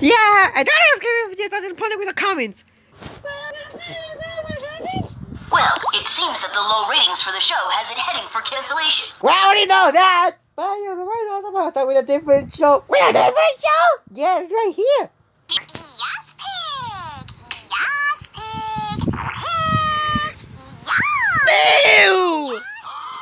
Yeah, I don't have to get that in with the comments. Well, it seems that the low ratings for the show has it heading for cancellation. We already know that. But you know, we're about that with a different show. With a different show? Yeah, it's right here.